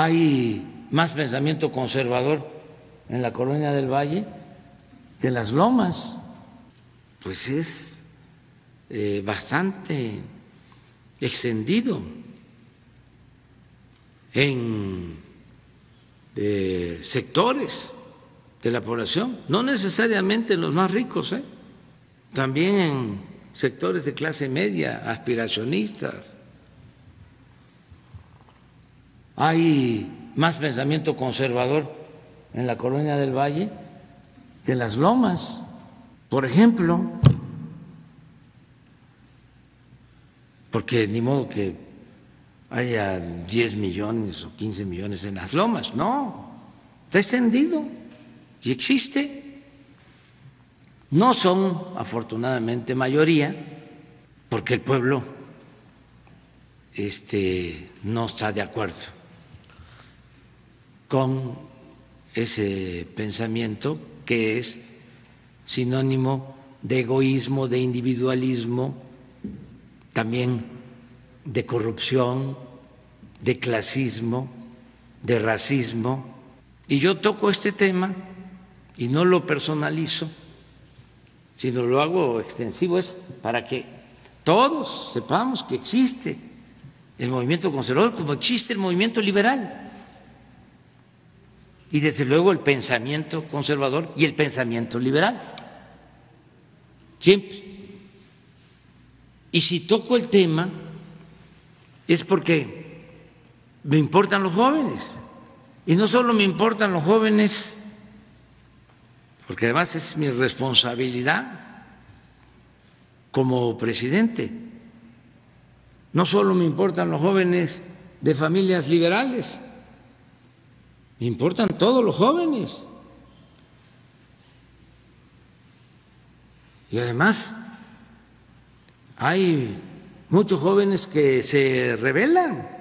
hay más pensamiento conservador en la colonia del Valle que en las lomas. Pues es eh, bastante extendido en eh, sectores de la población, no necesariamente en los más ricos, ¿eh? también en sectores de clase media, aspiracionistas. Hay más pensamiento conservador en la colonia del Valle que en las lomas. Por ejemplo, porque ni modo que haya 10 millones o 15 millones en las lomas, no, está extendido y existe. No son, afortunadamente, mayoría, porque el pueblo este, no está de acuerdo con ese pensamiento que es sinónimo de egoísmo, de individualismo, también de corrupción, de clasismo, de racismo. Y yo toco este tema y no lo personalizo, sino lo hago extensivo, es para que todos sepamos que existe el movimiento conservador como existe el movimiento liberal. Y desde luego el pensamiento conservador y el pensamiento liberal. Siempre. Y si toco el tema es porque me importan los jóvenes. Y no solo me importan los jóvenes, porque además es mi responsabilidad como presidente. No solo me importan los jóvenes de familias liberales, me importan todos los jóvenes. Y además hay muchos jóvenes que se rebelan